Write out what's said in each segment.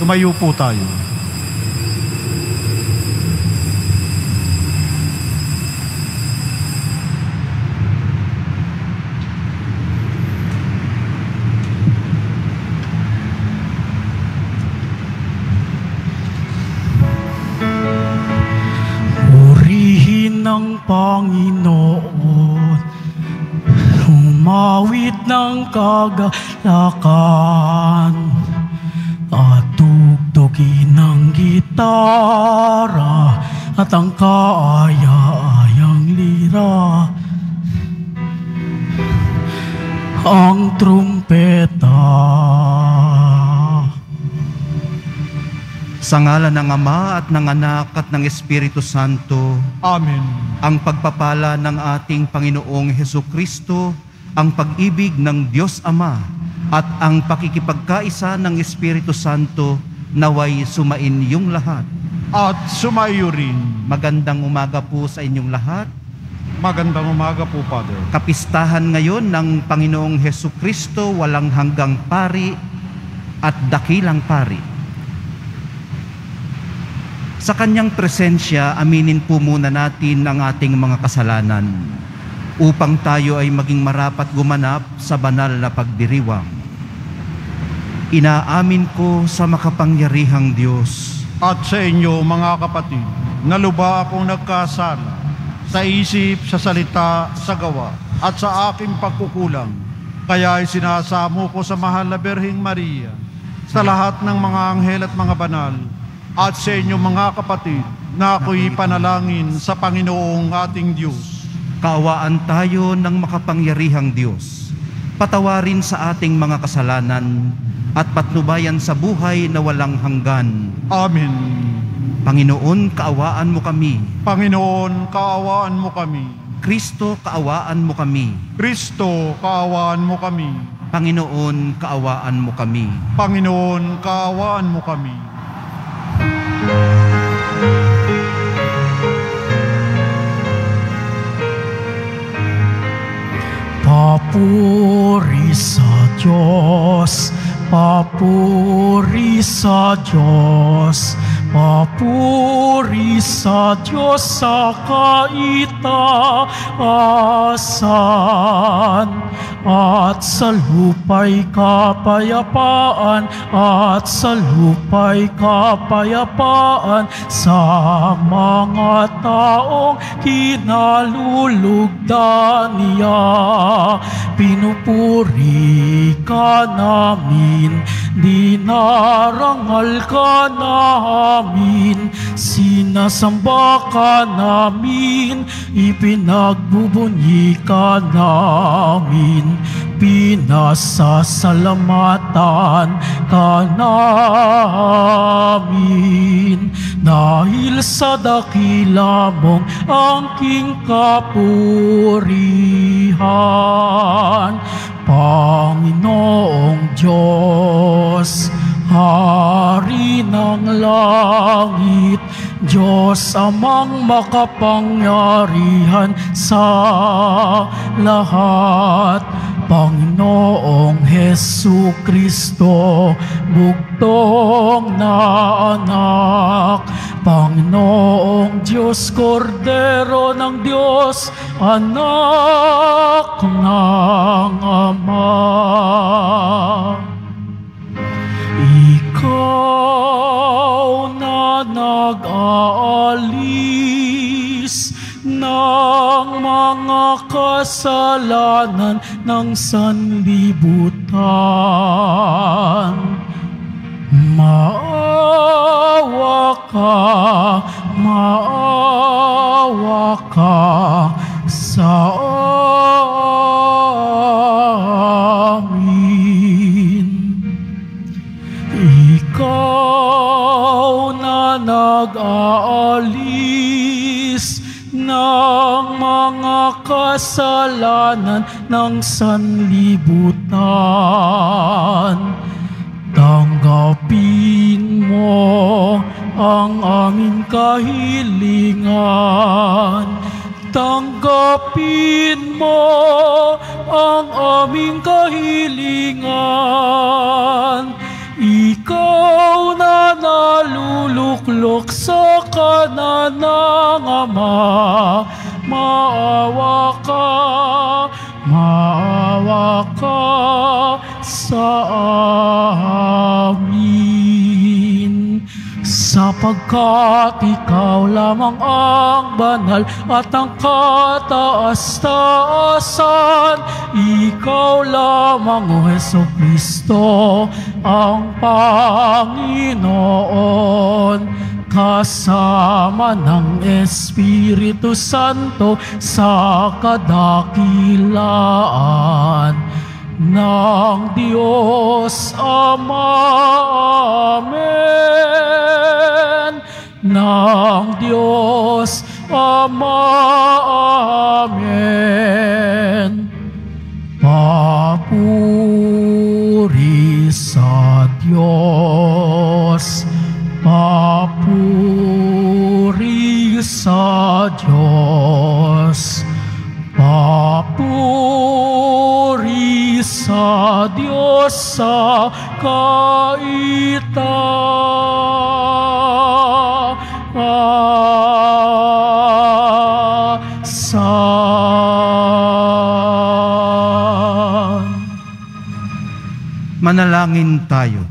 Tumayo po tayo. Purihin ng Panginoon, humawit ng kagalakan, gitara at ang kaaya-ayang lira. Ang trumpeta. Sa ngalan ng Ama at ng Anak at ng Espiritu Santo, Amen. ang pagpapala ng ating Panginoong Heso Kristo, ang pag-ibig ng Diyos Ama, at ang pakikipagkaisa ng Espiritu Santo naway sumain yung lahat. At sumayo rin. Magandang umaga po sa inyong lahat. Magandang umaga po, Father. Kapistahan ngayon ng Panginoong Heso Kristo walang hanggang pari at dakilang pari. Sa kanyang presensya, aminin po muna natin ang ating mga kasalanan upang tayo ay maging marapat gumanap sa banal na pagdiriwang. Inaamin ko sa makapangyarihang Diyos At sa inyo, mga kapatid, naluba akong nagkasala sa isip, sa salita, sa gawa, at sa aking pagkukulang. Kaya ay sinasamo ko sa mahal na Berhing Maria, sa lahat ng mga anghel at mga banal, at sa inyo mga kapatid, na ako'y panalangin sa Panginoong ating Diyos. Kaawaan tayo ng makapangyarihang Diyos. Patawarin sa ating mga kasalanan at patnubayan sa buhay na walang hanggan. Amen. Panginoon, kaawaan mo kami. Panginoon, kaawaan mo kami. Kristo, kaawaan mo kami. Kristo, kaawaan mo kami. Panginoon, kaawaan mo kami. Panginoon, kaawaan mo kami. Papuri sa Diyos, papuri sa Diyos, papuri sa Diyos sa kaitaasan. At sa lupa'y kapayapaan, at sa lupa'y kapayapaan sa mga taong kinalulugdan niya. Pinupuri ka namin, dinarangal ka namin, sinasamba ka namin, ipinagbubunyi ka namin, pinasasalamatan ka namin. Dahil sa dakila mong angking kapurihan, Panginoong Diyos, Hari ng langit, Diyos amang makapangyarihan sa lahat. Panginoong Hesu Kristo, bugtong na anak. Panginoong Diyos, Kordero ng Diyos, anak ng Ama. Ikaw na nag-aalis ng mga kasalanan ng sanlibutan. Maawa ka, maawa ka sa kasalanan ng sanlibutan. Tanggapin mo ang aming kahilingan. Tanggapin mo ang aming kahilingan. Ikaw na luklok sa kanan ng. Maawa ka, maawa ka sa amin. Sapagkat ikaw lamang ang banal at ang kataas-taasan, ikaw lamang o Heso Kristo ang Panginoon kasama ng Espiritu Santo sa kadakilaan ng Diyos Ama. Amen. Ng Diyos Ama. Amen. Manalangin tayo.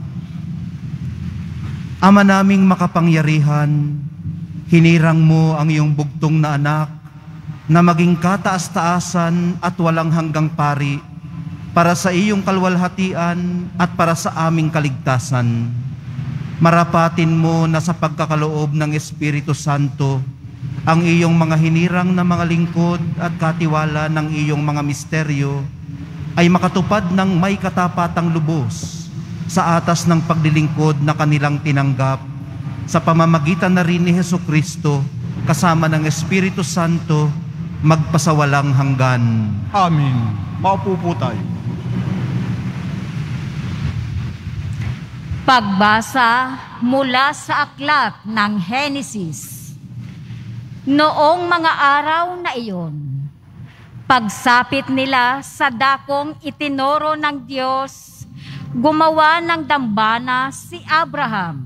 Ama naming makapangyarihan, hinirang mo ang iyong bugtong na anak na maging kataas-taasan at walang hanggang pari para sa iyong kalwalhatian at para sa aming kaligtasan. Marapatin mo na sa pagkakaloob ng Espiritu Santo ang iyong mga hinirang na mga lingkod at katiwala ng iyong mga misteryo ay makatupad ng may katapatang lubos sa atas ng paglilingkod na kanilang tinanggap sa pamamagitan na rin ni Heso Kristo kasama ng Espiritu Santo magpasawalang hanggan. Amin. Maupo po tayo. Pagbasa mula sa aklat ng Henesis. Noong mga araw na iyon, pagsapit nila sa dakong itinoro ng Diyos, gumawa ng dambana si Abraham.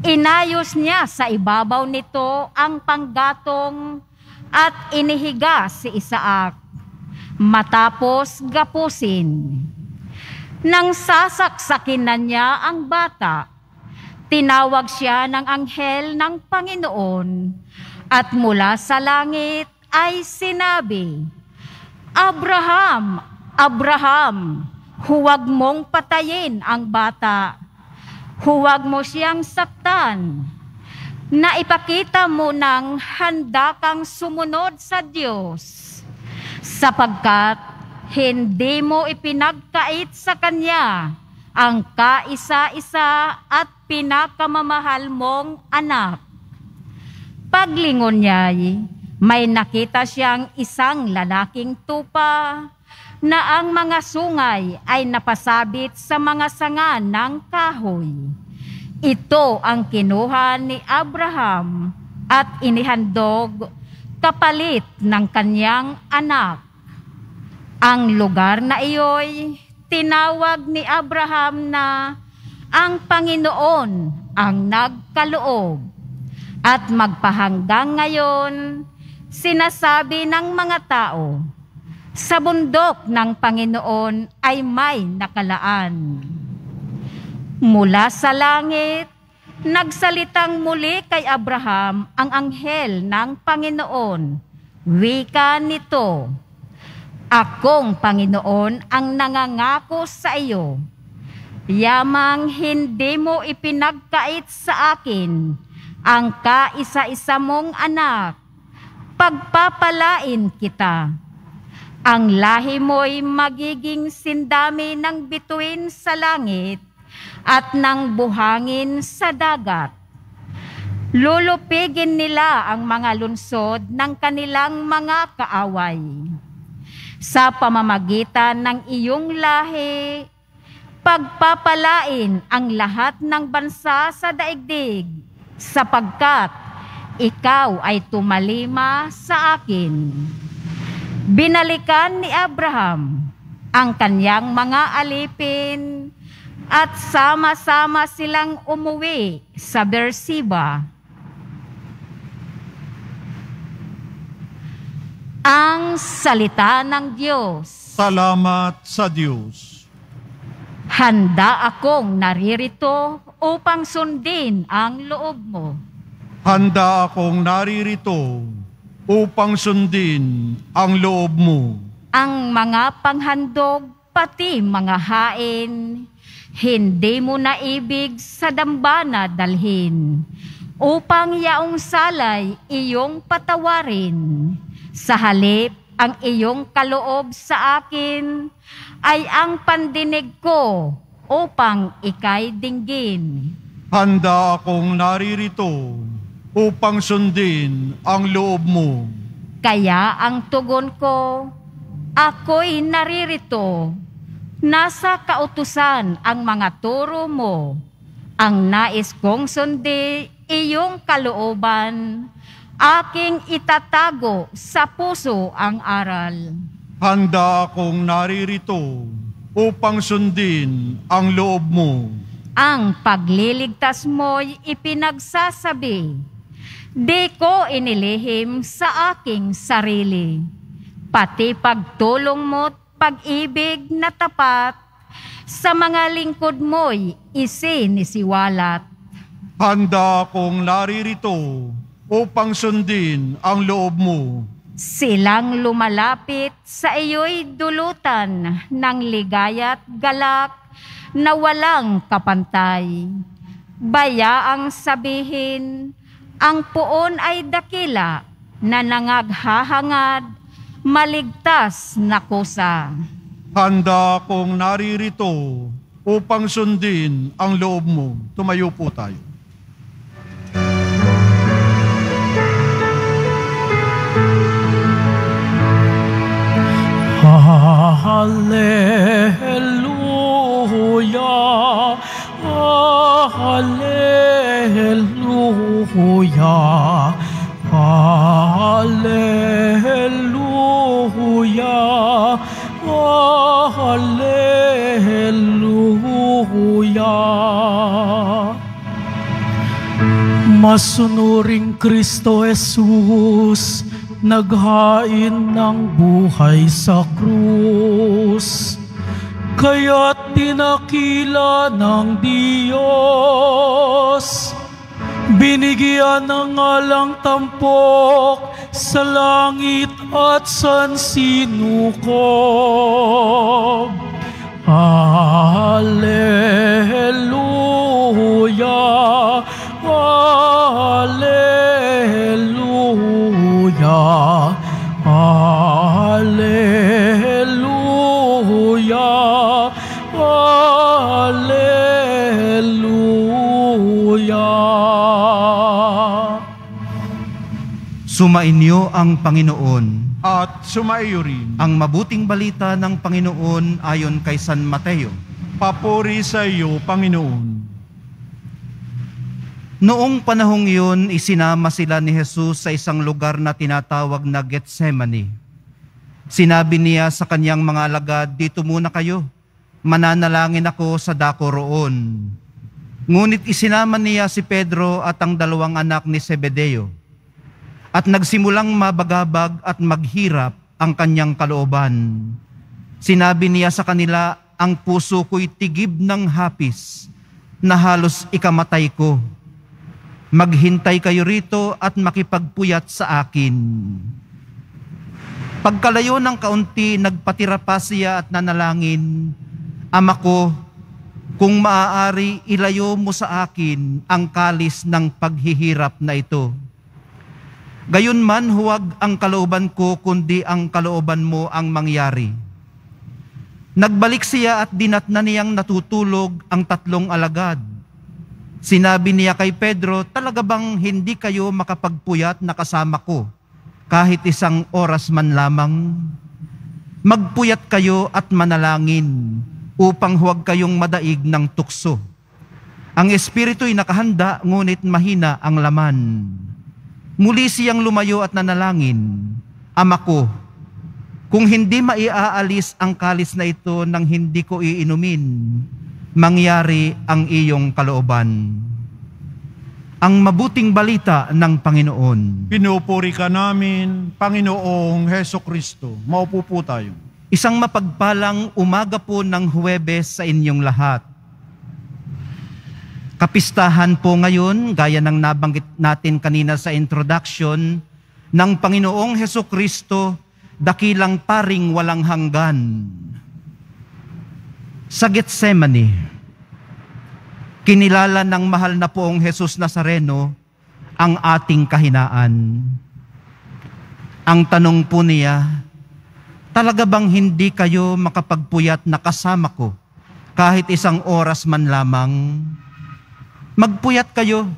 Inayos niya sa ibabaw nito ang panggatong at inihiga si Isaac. Matapos gapusin, nang sasaksakin na niya ang bata, tinawag siya ng anghel ng Panginoon at mula sa langit ay sinabi, Abraham, Abraham, huwag mong patayin ang bata. Huwag mo siyang saktan. Na ipakita mo ng handa kang sumunod sa Diyos sapagkat hindi mo ipinagkait sa Kanya ang kaisa-isa at pinakamamahal mong anak. Paglingon niya'y may nakita siyang isang lalaking tupa na ang mga sungay ay napasabit sa mga sanga ng kahoy. Ito ang kinuha ni Abraham at inihandog kapalit ng kanyang anak. Ang lugar na iyo'y tinawag ni Abraham na ang Panginoon ang nagkaloob. At magpahanggang ngayon, sinasabi ng mga tao, sa bundok ng Panginoon ay may nakalaan. Mula sa langit, nagsalitang muli kay Abraham ang anghel ng Panginoon. Wika nito, Akong Panginoon ang nangangako sa iyo. Yamang hindi mo ipinagkait sa akin ang kaisa-isa mong anak. Pagpapalain kita. Ang lahi mo'y magiging sindami ng bituin sa langit at ng buhangin sa dagat. Lulupigin nila ang mga lunsod ng kanilang mga kaaway. Sa pamamagitan ng iyong lahi, pagpapalain ang lahat ng bansa sa daigdig, sapagkat ikaw ay tumalima sa akin. Binalikan ni Abraham ang kanyang mga alipin At sama-sama silang umuwi sa Beersheba. Ang salita ng Diyos. Salamat sa Diyos. Handa akong naririto upang sundin ang loob mo. Handa akong naririto upang sundin ang loob mo. Ang mga panghandog, pati mga hain, hindi mo naibig sa dambana dalhin, upang yaong salay iyong patawarin. Sa halip, ang iyong kaloob sa akin ay ang pandinig ko upang ikay dinggin. Handa akong naririto upang sundin ang loob mo. Kaya ang tugon ko, ako'y naririto. Nasa kautusan ang mga turo mo. Ang nais kong sundi, iyong kalooban. Aking itatago sa puso ang aral. Handa akong naririto upang sundin ang loob mo. Ang pagliligtas mo'y ipinagsasabi. Di ko inilihim sa aking sarili. Pati pagtulong mo't pag-ibig na tapat, sa mga lingkod mo'y isinisiwalat. Handa akong naririto upang sundin ang loob mo. Silang lumalapit sa iyo'y dulutan ng ligaya't galak na walang kapantay. Bayaang sabihin, ang puon ay dakila na nangaghahangad, maligtas na kusa. Handa akong naririto upang sundin ang loob mo. Tumayo po tayo. Hallelujah, Hallelujah, Hallelujah, Hallelujah. Masunuring Kristo Jesus, naghain ng buhay sa krus. Kaya't tinakila ng Diyos, binigyan ng ngalang tampok sa langit at sansinukob. Hallelujah, Sumainyo ang Panginoon. At sumaiyo rin. Ang mabuting balita ng Panginoon ayon kay San Mateo. Papuri sa iyo, Panginoon. Noong panahong iyon, isinama sila ni Jesus sa isang lugar na tinatawag na Gethsemane. Sinabi niya sa kanyang mga alagad, dito muna kayo. Mananalangin ako sa dako roon. Ngunit isinama niya si Pedro at ang dalawang anak ni Zebedeo. At nagsimulang mabagabag at maghirap ang kanyang kalooban. Sinabi niya sa kanila, ang puso ko'y tigib ng hapis na halos ikamatay ko. Maghintay kayo rito at makipagpuyat sa akin. Pagkalayo ng kaunti, nagpatira pa siya at nanalangin, Ama ko, kung maaari, ilayo mo sa akin ang kalis ng paghihirap na ito. Gayunman huwag ang kalooban ko, kundi ang kalooban mo ang mangyari. Nagbalik siya at dinatna niyang natutulog ang tatlong alagad. Sinabi niya kay Pedro, talaga bang hindi kayo makapagpuyat na kasama ko kahit isang oras man lamang? Magpuyat kayo at manalangin upang huwag kayong madaig ng tukso. Ang espiritu'y nakahanda ngunit mahina ang laman. Muli siyang lumayo at nanalangin, Ama ko, kung hindi maiaalis ang kalis na ito nang hindi ko iinumin, mangyari ang iyong kalooban. Ang mabuting balita ng Panginoon. Pinupuri ka namin, Panginoong Heso Kristo. Maupo po tayo. Isang mapagpalang umaga po ng Huwebes sa inyong lahat. Kapistahan po ngayon, gaya ng nabanggit natin kanina sa introduction, ng Panginoong Heso Kristo, dakilang paring walang hanggan. Sa Getsemani, kinilala ng mahal na poong Jesus Nazareno ang ating kahinaan. Ang tanong po niya, talaga bang hindi kayo makapagpuyat na kasama ko kahit isang oras man lamang? Magpuyat kayo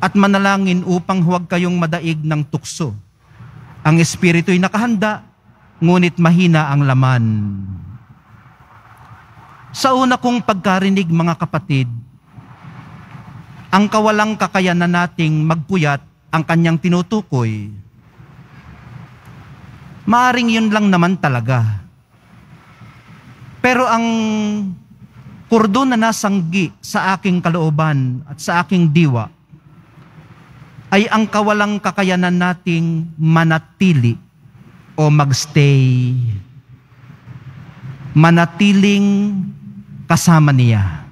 at manalangin upang huwag kayong madaig ng tukso. Ang espiritu'y nakahanda, ngunit mahina ang laman. Sa una kong pagkarinig mga kapatid, ang kawalang kakayanan nating magpuyat ang kanyang tinutukoy. Maaring yun lang naman talaga. Pero ang kurdo na nasanggi sa aking kalooban at sa aking diwa ay ang kawalang kakayanan nating manatili o magstay. Manatiling kasama niya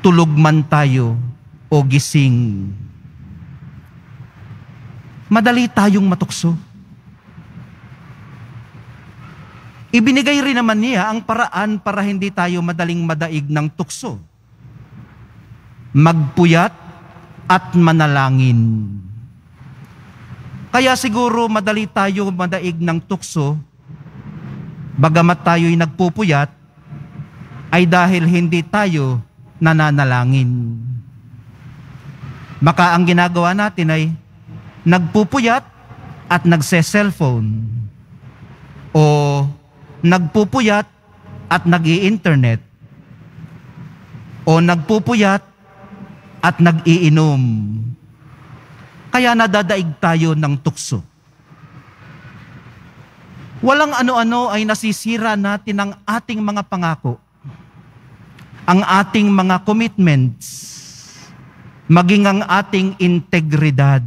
tulog man tayo o gising. Madali tayong matukso. Ibinigay rin naman niya ang paraan para hindi tayo madaling madaig ng tukso. Magpuyat at manalangin. Kaya siguro madali tayo madaig ng tukso, bagamat tayo'y nagpupuyat, ay dahil hindi tayo nananalangin. Baka ang ginagawa natin ay nagpupuyat at nagse-cellphone o nagpupuyat at nag internet o nagpupuyat at nag-iinom. Kaya nadadaig tayo ng tukso. Walang ano-ano ay nasisira natin ang ating mga pangako ang ating mga commitments, maging ang ating integridad.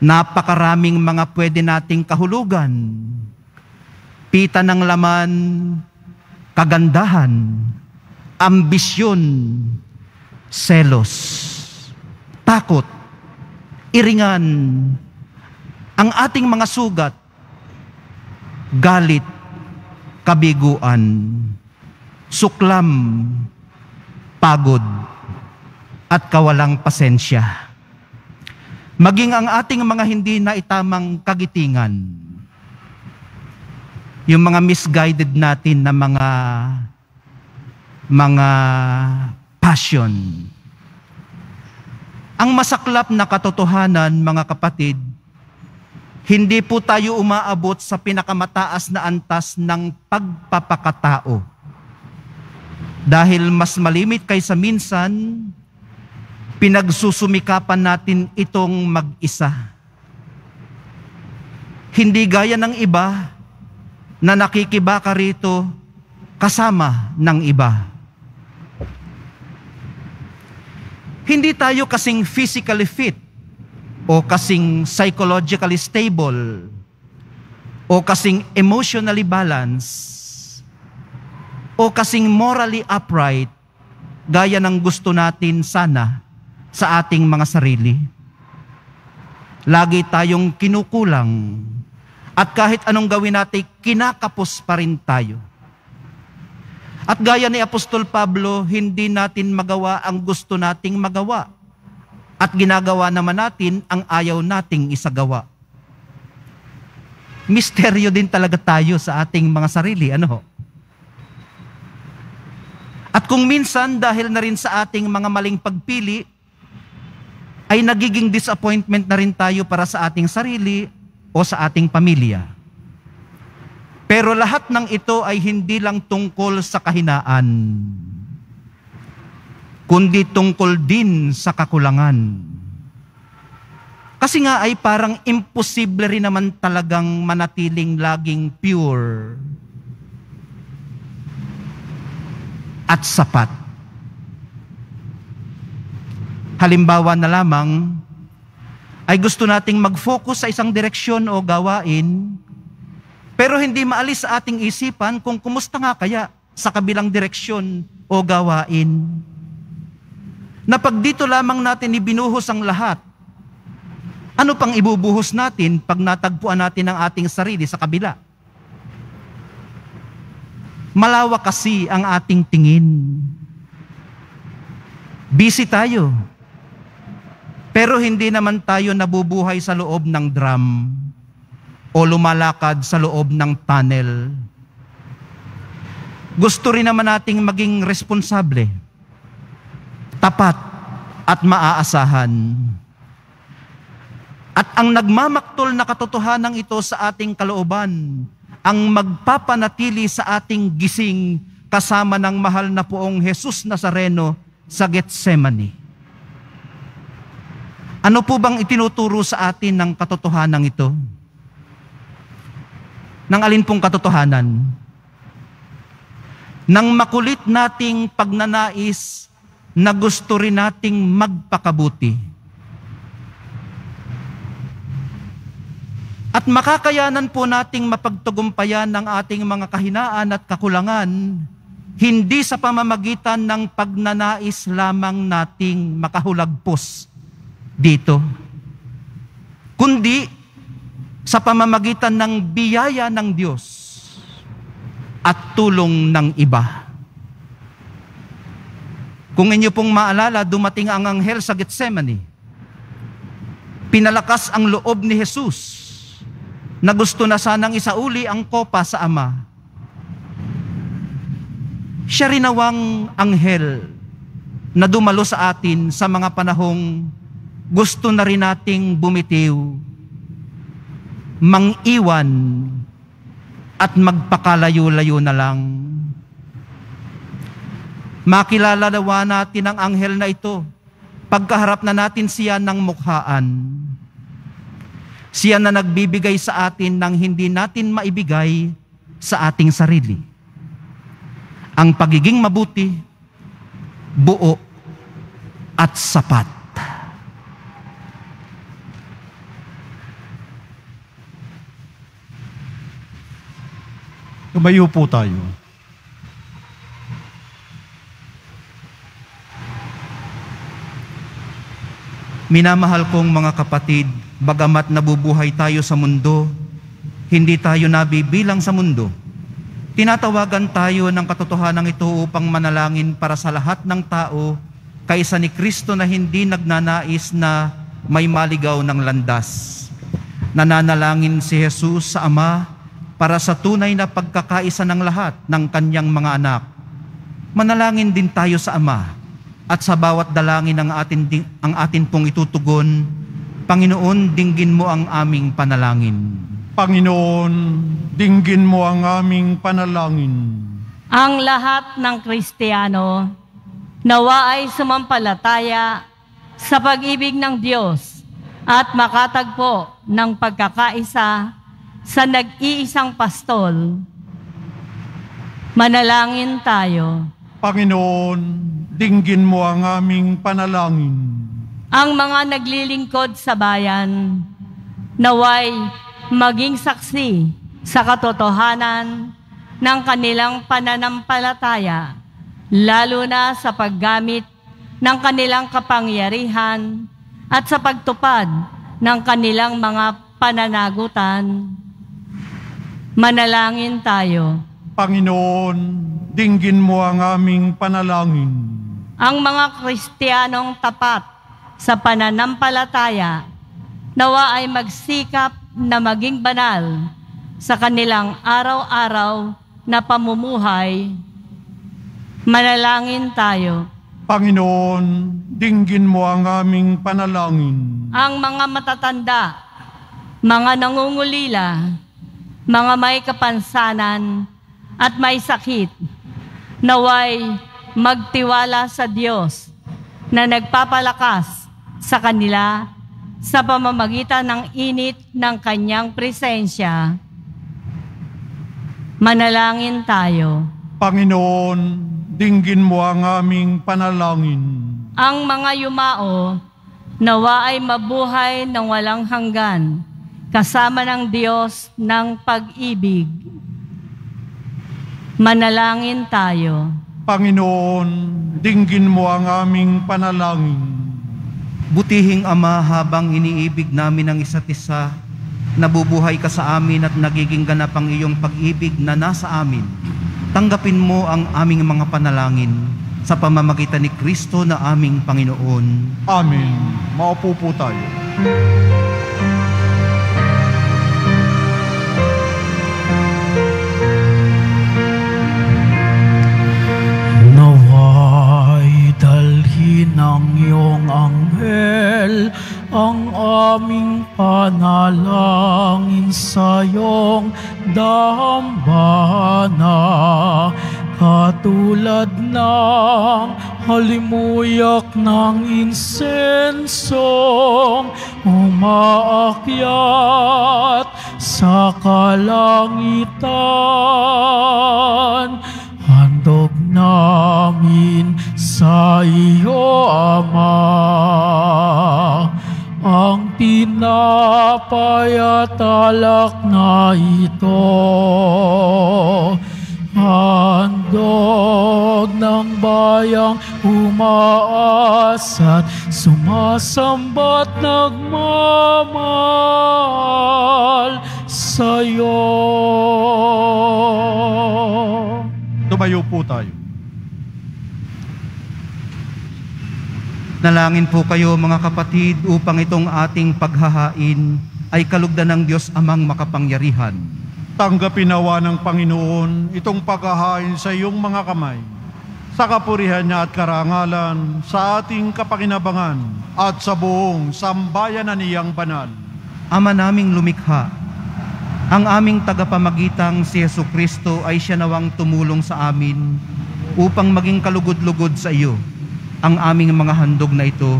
Napakaraming mga pwede nating kahulugan. Pita ng laman, kagandahan, ambisyon, selos, takot, iringan, ang ating mga sugat, galit, kabiguan, suklam, pagod, at kawalang pasensya. Maging ang ating mga hindi na itamang kagitingan, yung mga misguided natin na mga mga passion. Ang masaklap na katotohanan, mga kapatid, hindi po tayo umaabot sa pinakamataas na antas ng pagpapakatao dahil mas malimit kaysa minsan, pinagsusumikapan natin itong mag-isa. Hindi gaya ng iba na nakikibaka rito kasama ng iba. Hindi tayo kasing physically fit o kasing psychologically stable o kasing emotionally balanced o kasing morally upright gaya ng gusto natin sana sa ating mga sarili. Lagi tayong kinukulang at kahit anong gawin natin, kinakapos pa rin tayo. At gaya ni Apostol Pablo, hindi natin magawa ang gusto nating magawa. At ginagawa naman natin ang ayaw nating isagawa. Misteryo din talaga tayo sa ating mga sarili. Ano? At kung minsan dahil na rin sa ating mga maling pagpili, ay nagiging disappointment na rin tayo para sa ating sarili o sa ating pamilya. Pero lahat ng ito ay hindi lang tungkol sa kahinaan, kundi tungkol din sa kakulangan. Kasi nga ay parang imposible rin naman talagang manatiling laging pure at sapat. Halimbawa na lamang, ay gusto nating mag-focus sa isang direksyon o gawain, pero hindi maalis sa ating isipan kung kumusta nga kaya sa kabilang direksyon o gawain. Na pag dito lamang natin ibinuhos ang lahat, ano pang ibubuhos natin pag natagpuan natin ang ating sarili sa kabila? Malawak kasi ang ating tingin. Busy tayo. Pero hindi naman tayo nabubuhay sa loob ng drum o lumalakad sa loob ng tunnel. Gusto rin naman nating maging responsable, tapat at maaasahan. At ang nagmamaktol na katotohanan ito sa ating kalooban, ang magpapanatili sa ating gising kasama ng mahal na poong Jesus Nazareno sa Getsemani. Ano po bang itinuturo sa atin ng katotohanan ito? Nang alin pong katotohanan? Nang makulit nating pagnanais na gusto rin nating magpakabuti. At makakayanan po nating mapagtugumpayan ng ating mga kahinaan at kakulangan hindi sa pamamagitan ng pagnanais lamang nating makahulagpos dito, kundi sa pamamagitan ng biyaya ng Diyos at tulong ng iba. Kung inyo pong maalala, dumating ang anghel sa Gethsemane. Pinalakas ang loob ni Jesus na gusto na sanang isauli ang kopa sa Ama. Siya rin nawang anghel na dumalo sa atin sa mga panahong gusto na rin nating bumitiw, mangiwan at magpakalayo-layo na lang. Makilala nawa natin ang anghel na ito pagkaharap na natin siya ng mukhaan. Siya na nagbibigay sa atin ng hindi natin maibigay sa ating sarili. Ang pagiging mabuti, buo, at sapat. Tumayo po tayo. Minamahal kong mga kapatid, bagamat nabubuhay tayo sa mundo, hindi tayo nabibilang sa mundo. Tinatawagan tayo ng katotohanan ito upang manalangin para sa lahat ng tao kaysa ni Kristo na hindi nagnanais na may maligaw ng landas. Nananalangin si Jesus sa Ama para sa tunay na pagkakaisa ng lahat ng kanyang mga anak. Manalangin din tayo sa Ama at sa bawat dalangin ang atin, ang atin pong itutugon, Panginoon, dinggin mo ang aming panalangin. Panginoon, dinggin mo ang aming panalangin. Ang lahat ng Kristiyano nawa ay sumampalataya sa pag-ibig ng Diyos at makatagpo ng pagkakaisa sa nag-iisang pastol. Manalangin tayo. Panginoon, dinggin mo ang aming panalangin. Ang mga naglilingkod sa bayan, naway maging saksi sa katotohanan ng kanilang pananampalataya, lalo na sa paggamit ng kanilang kapangyarihan at sa pagtupad ng kanilang mga pananagutan. Manalangin tayo. Panginoon, dinggin mo ang aming panalangin. Ang mga Kristiyanong tapat sa pananampalataya, nawa ay magsikap na maging banal sa kanilang araw-araw na pamumuhay. Manalangin tayo. Panginoon, dinggin mo ang aming panalangin. Ang mga matatanda, mga nangungulila, mga may kapansanan at may sakit, naway magtiwala sa Diyos na nagpapalakas sa kanila sa pamamagitan ng init ng kanyang presensya. Manalangin tayo. Panginoon, dinggin mo ang aming panalangin. Ang mga yumao, nawa ay mabuhay ng walang hanggan, kasama ng Diyos ng pag-ibig. Manalangin tayo. Panginoon, dinggin mo ang aming panalangin. Butihing Ama, habang iniibig namin ang isa't isa, nabubuhay ka sa amin at nagiging ganap ang iyong pag-ibig na nasa amin. Tanggapin mo ang aming mga panalangin sa pamamagitan ni Kristo na aming Panginoon. Amen. Maupo po tayo. Ng iyong anghel ang aming panalangin sa iyong dambana katulad ng halimuyak ng insensong umaakyat sa kalangitan. Handog namin sa iyo, Ama, ang tinapay at alak na ito. Handog ng bayang umaas at sumasambat nagmamahal sa'yo. Tumayo po tayo. Nalangin po kayo mga kapatid upang itong ating paghahain ay kalugdan ng Diyos amang makapangyarihan. Tanggapin nawa ng Panginoon itong paghahain sa iyong mga kamay sa kapurihan niya at karangalan sa ating kapakinabangan at sa buong sambayanan niyang banal. Ama naming lumikha, ang aming tagapamagitang si Yesu Kristo ay siya nawang tumulong sa amin upang maging kalugod-lugod sa iyo ang aming mga handog na ito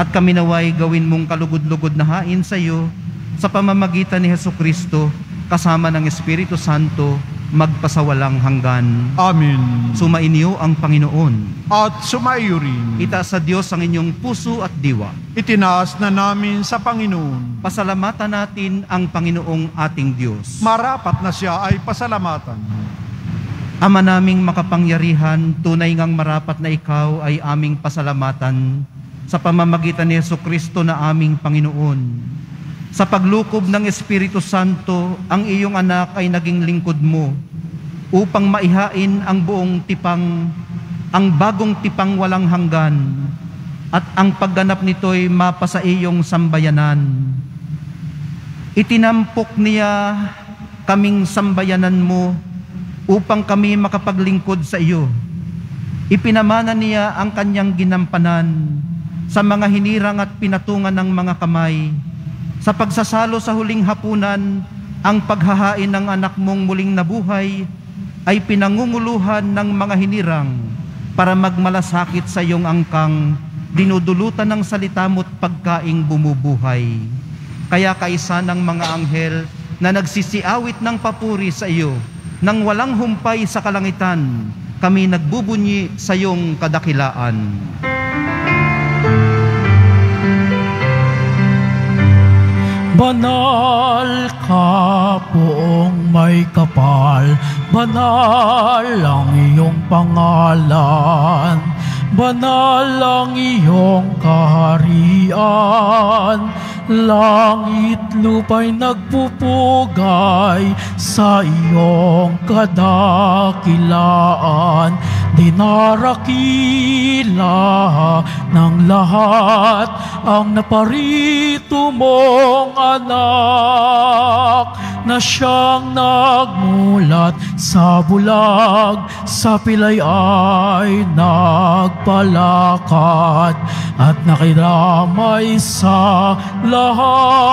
at kami naway gawin mong kalugod-lugod na hain sa iyo sa pamamagitan ni Yesu Kristo kasama ng Espiritu Santo magpasawalang hanggan. Amen. Sumainyo ang Panginoon. At sumaiyo rin, Itaas sa Diyos ang inyong puso at diwa. itinaas na namin sa Panginoon. Pasalamatan natin ang Panginoong ating Diyos. Marapat na siya ay pasalamatan. Ama naming makapangyarihan, tunay ngang marapat na ikaw ay aming pasalamatan sa pamamagitan ni Yesu Kristo na aming Panginoon. Sa paglukob ng Espiritu Santo, ang iyong anak ay naging lingkod mo upang maihain ang buong tipang, ang bagong tipang walang hanggan at ang pagganap nito'y mapa sa iyong sambayanan. Itinampok niya kaming sambayanan mo upang kami makapaglingkod sa iyo. Ipinamana niya ang kanyang ginampanan sa mga hinirang at pinatungan ng mga kamay. Sa pagsasalo sa huling hapunan, ang paghahain ng anak mong muling nabuhay ay pinangunguluhan ng mga hinirang para magmalasakit sa iyong angkang, dinudulutan ng salita mo't pagkaing bumubuhay. Kaya kaisa ng mga anghel na nagsisiawit ng papuri sa iyo, nang walang humpay sa kalangitan, kami nagbubunyi sa iyong kadakilaan. Banal ka poong may kapal, banal ang iyong pangalan, banal ang iyong kaharian, langit lupa'y nagpupugay sa iyong kadakilaan, dinarakila ng lahat ang naparito mong anak na siyang nagmulat sa bulag, sa pilay ay nagpalakad at nakiramay sa lahat.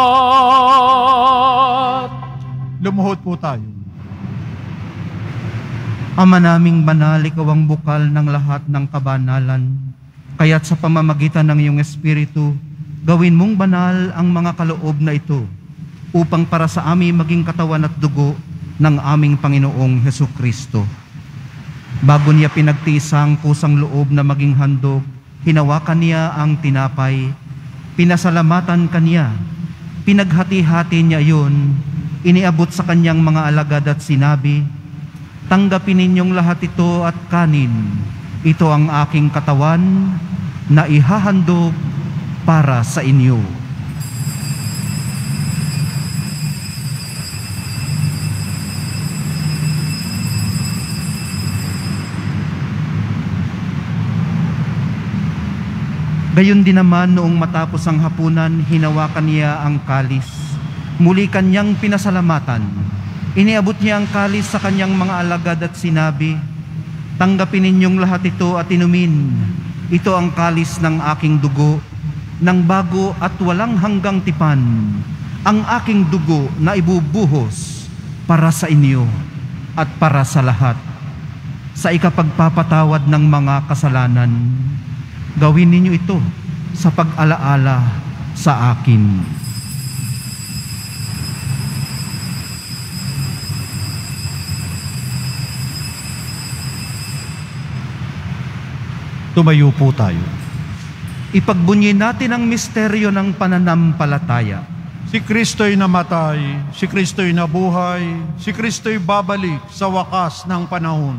Lumuhod po tayo. Ama naming banal, ikaw ang bukal ng lahat ng kabanalan. Kaya't sa pamamagitan ng iyong Espiritu, gawin mong banal ang mga kaloob na ito upang para sa amin maging katawan at dugo ng aming Panginoong Heso Kristo. Bago niya pinagtisang kusang loob na maging handog, hinawakan niya ang tinapay, pinasalamatan kaniya, pinaghati-hati niya iyon, iniabot sa kanyang mga alagad at sinabi, Tanggapin ninyong lahat ito at kanin. Ito ang aking katawan na ihahandog para sa inyo. Gayon din naman noong matapos ang hapunan, hinawakan niya ang kalis. Muli kanyang pinasalamatan. Iniabot niya ang kalis sa kanyang mga alagad at sinabi, Tanggapin ninyong lahat ito at inumin. Ito ang kalis ng aking dugo, ng bago at walang hanggang tipan. Ang aking dugo na ibubuhos para sa inyo at para sa lahat. Sa ikapagpapatawad ng mga kasalanan, Gawin ninyo ito sa pag-alaala sa akin. Tumayo po tayo. Ipagbunyi natin ang misteryo ng pananampalataya. Si Kristo'y namatay, si Kristo'y nabuhay, si Kristo'y babalik sa wakas ng panahon.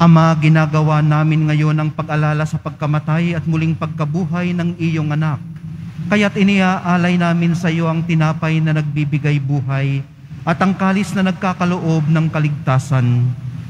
Ama, ginagawa namin ngayon ang pag-alala sa pagkamatay at muling pagkabuhay ng iyong anak. Kaya't iniaalay namin sa iyo ang tinapay na nagbibigay buhay at ang kalis na nagkakaloob ng kaligtasan.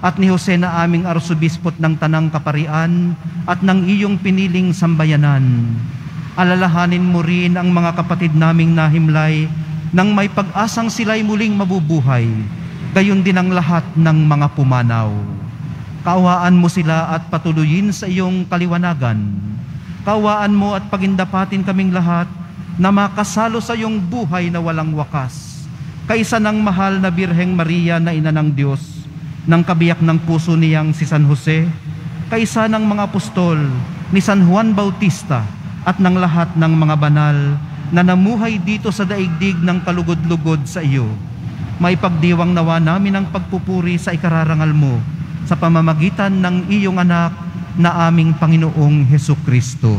at ni Jose na aming Arsobispot ng Tanang Kaparian at ng iyong piniling sambayanan. Alalahanin mo rin ang mga kapatid naming nahimlay nang may pag-asang sila'y muling mabubuhay, gayon din ang lahat ng mga pumanaw. Kaawaan mo sila at patuloyin sa iyong kaliwanagan. Kaawaan mo at pagindapatin kaming lahat na makasalo sa iyong buhay na walang wakas. Kaisa ng mahal na Birheng Maria na ina ng Diyos, ng kabiyak ng puso niyang si San Jose, kaisa ng mga apostol ni San Juan Bautista at ng lahat ng mga banal na namuhay dito sa daigdig ng kalugod-lugod sa iyo. May pagdiwang nawa namin ang pagpupuri sa ikararangal mo sa pamamagitan ng iyong anak na aming Panginoong Heso Kristo.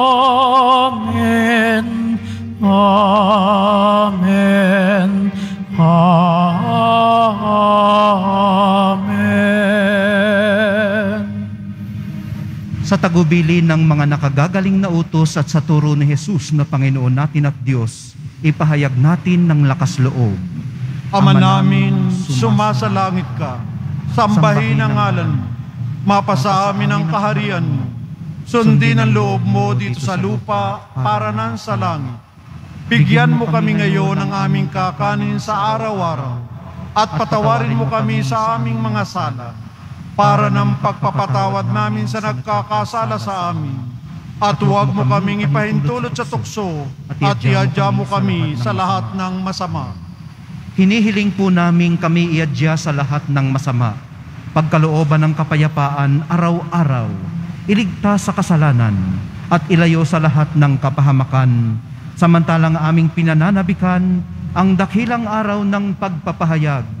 Sa tagubili ng mga nakagagaling na utos at sa turo ni Jesus na Panginoon natin at Diyos, ipahayag natin ng lakas loob. Ama namin, sumasalangit ka. Sambahin ang ngalan mo. Mapasa amin ang kaharian mo. Sundin ang loob mo dito sa lupa para nan sa langit. Bigyan mo kami ngayon ng aming kakanin sa araw-araw at patawarin mo kami sa aming mga sala para ng pagpapatawad namin sa nagkakasala sa amin. At huwag mo kaming ipahintulot sa tukso at iadya mo kami sa lahat ng masama. Hinihiling po namin kami iadya sa lahat ng masama, pagkalooban ng kapayapaan araw-araw, iligtas sa kasalanan, at ilayo sa lahat ng kapahamakan, samantalang aming pinananabikan ang dakilang araw ng pagpapahayag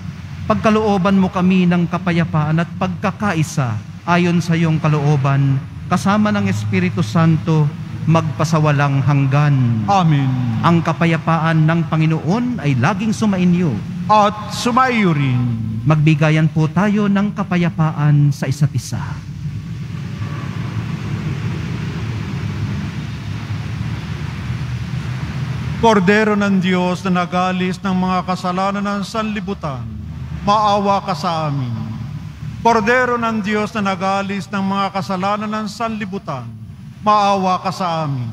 Pagkalooban mo kami ng kapayapaan at pagkakaisa ayon sa iyong kalooban, kasama ng Espiritu Santo, magpasawalang hanggan. Amen. Ang kapayapaan ng Panginoon ay laging sumainyo. At sumaiyo rin. Magbigayan po tayo ng kapayapaan sa isa't isa. Kordero ng Diyos na nagalis ng mga kasalanan ng sanlibutan, maawa ka sa amin. Kordero ng Diyos na nagalis ng mga kasalanan ng sanlibutan, maawa ka sa amin.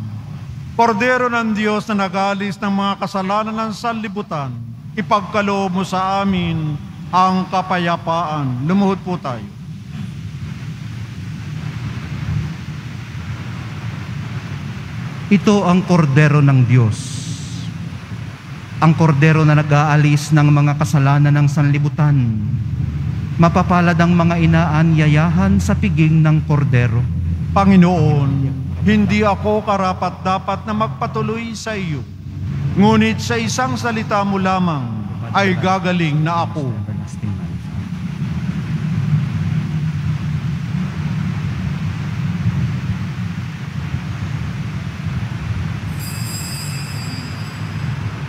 Kordero ng Diyos na nagalis ng mga kasalanan ng sanlibutan, ipagkaloob mo sa amin ang kapayapaan. Lumuhod po tayo. Ito ang kordero ng Diyos. Ang kordero na nag-aalis ng mga kasalanan ng sanlibutan. Mapapalad ang mga inaanyayahan sa piging ng kordero. Panginoon, hindi ako karapat dapat na magpatuloy sa iyo. Ngunit sa isang salita mo lamang ay gagaling na ako.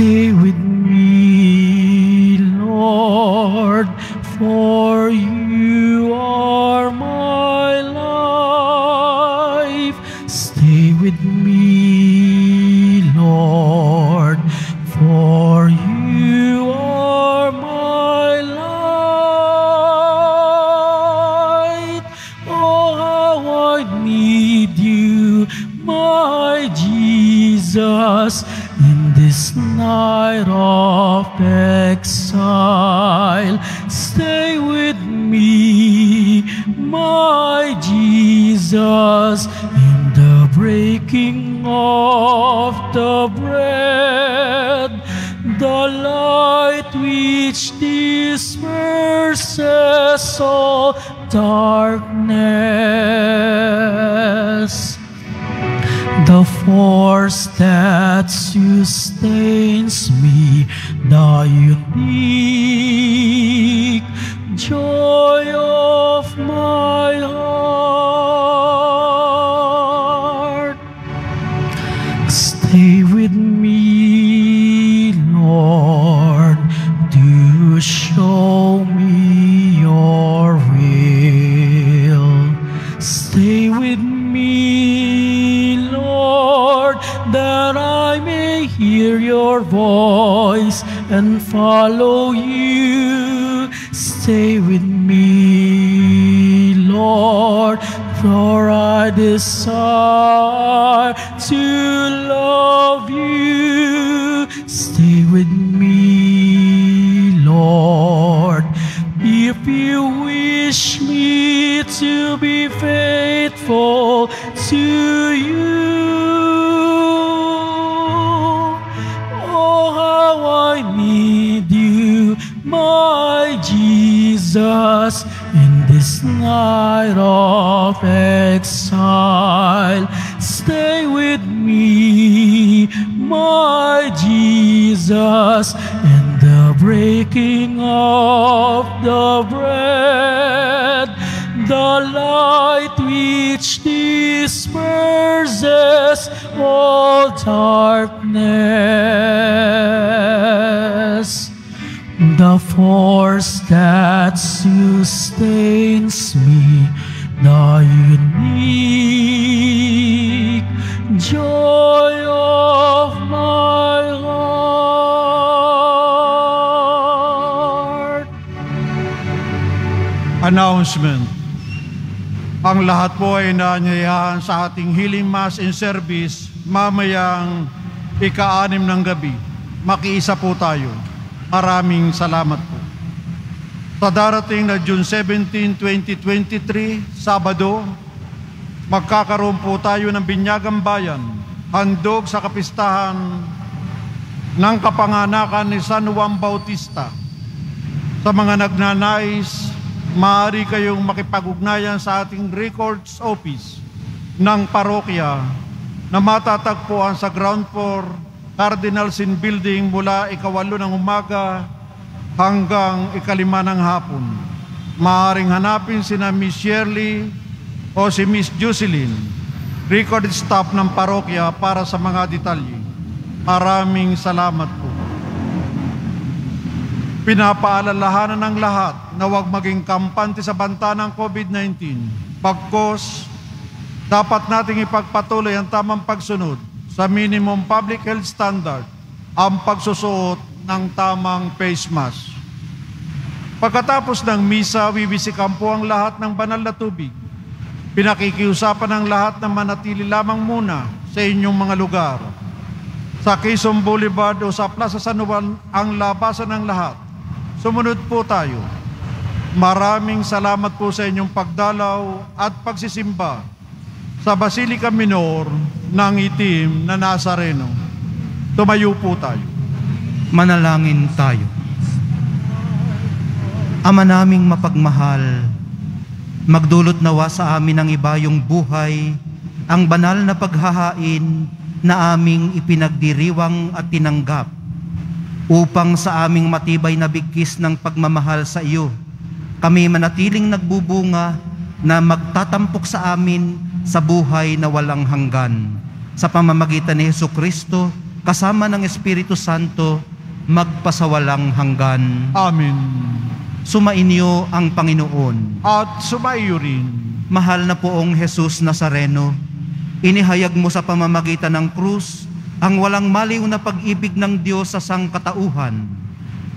Stay with me, hear your voice and follow you. Stay with me, Lord, for I desire of exile, stay with me, my Jesus, in the breaking of the bread, the light which disperses all darkness Announcement. Ang lahat po ay naanyayahan sa ating healing mass in service mamayang ika-anim ng gabi. Makiisa po tayo. Maraming salamat po. Sa darating na June 17, 2023, Sabado, magkakaroon po tayo ng Binyagang Bayan, handog sa kapistahan ng kapanganakan ni San Juan Bautista. Sa mga nagnanais, maaari kayong makipag-ugnayan sa ating records office ng parokya na matatagpuan sa ground floor Cardinal Sin Building mula ikawalo ng umaga hanggang ikalima ng hapon. Maaring hanapin sina Miss Shirley o si Miss Jocelyn, record staff ng parokya para sa mga detalye. Maraming salamat. Pinapaalalahanan ng lahat na huwag maging kampante sa banta ng COVID-19. Pagkos, dapat nating ipagpatuloy ang tamang pagsunod sa minimum public health standard ang pagsusuot ng tamang face mask. Pagkatapos ng misa, bibisikan po ang lahat ng banal na tubig. Pinakikiusapan ng lahat na manatili lamang muna sa inyong mga lugar. Sa Quezon Boulevard o sa Plaza San Juan ang labasan ng lahat. Sumunod po tayo. Maraming salamat po sa inyong pagdalaw at pagsisimba sa Basilica Minor ng Itim na Nazareno. Tumayo po tayo. Manalangin tayo. Ama naming mapagmahal, magdulot nawa sa amin ng ibayong buhay, ang banal na paghahain na aming ipinagdiriwang at tinanggap, upang sa aming matibay na bigkis ng pagmamahal sa iyo, kami manatiling nagbubunga na magtatampok sa amin sa buhay na walang hanggan. Sa pamamagitan ni Heso Kristo, kasama ng Espiritu Santo, magpasawalang hanggan. Amen. Sumainyo ang Panginoon. At sumaiyo rin. Mahal na poong Jesus Nazareno, inihayag mo sa pamamagitan ng krus ang walang maliw na pag-ibig ng Diyos sa sangkatauhan.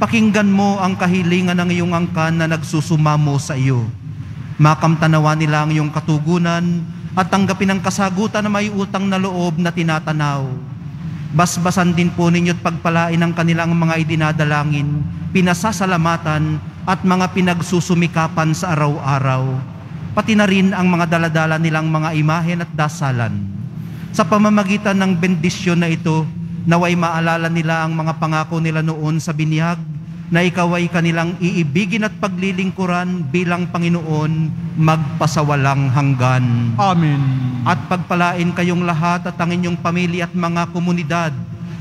Pakinggan mo ang kahilingan ng iyong angkan na nagsusumamo sa iyo. Makamtanawa nila ang iyong katugunan at tanggapin ang kasagutan na may utang na loob na tinatanaw. Basbasan din po ninyo't pagpalain ang kanilang mga idinadalangin, pinasasalamatan at mga pinagsusumikapan sa araw-araw, pati na rin ang mga daladala nilang mga imahen at dasalan. Sa pamamagitan ng bendisyon na ito, naway maalala nila ang mga pangako nila noon sa binyag na ikaw ay kanilang iibigin at paglilingkuran bilang Panginoon magpasawalang hanggan. Amen. At pagpalain kayong lahat at ang inyong pamilya at mga komunidad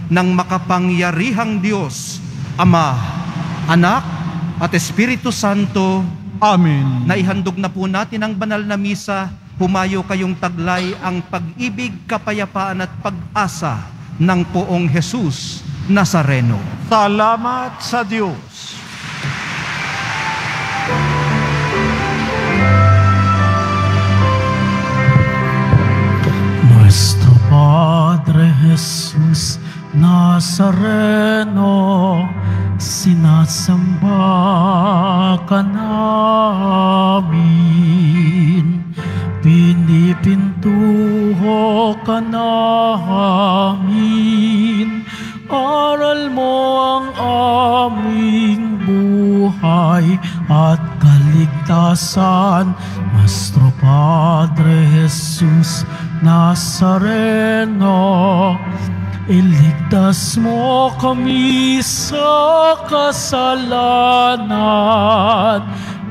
ng makapangyarihang Diyos, Ama, Anak, at Espiritu Santo, Amen. na ihandog na po natin ang banal na misa, humayo kayong taglay ang pag-ibig, kapayapaan at pag-asa ng poong Jesus Nazareno. Salamat sa Diyos. Nuestro Padre Jesús Nazareno, sinasamba ka namin. Pinipintuho ka namin. Aral mo ang aming buhay at kaligtasan. Nuestro Padre Jesus Nazareno, iligtas mo kami sa kasalanan.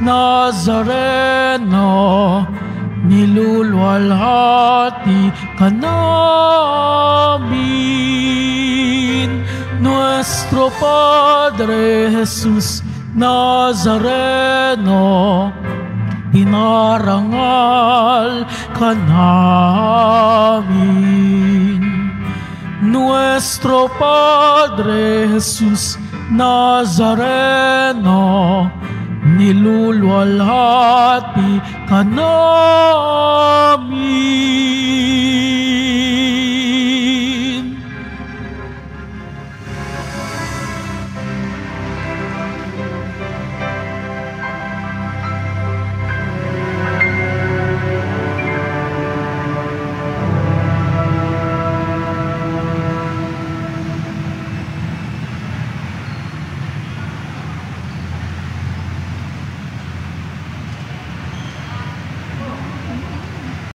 Nazareno, nilulwalhati ka namin. Nuestro Padre Jesus Nazareno, dinarangal ka namin. Nuestro Padre Jesus Nazareno, nilulwalhati ka namin.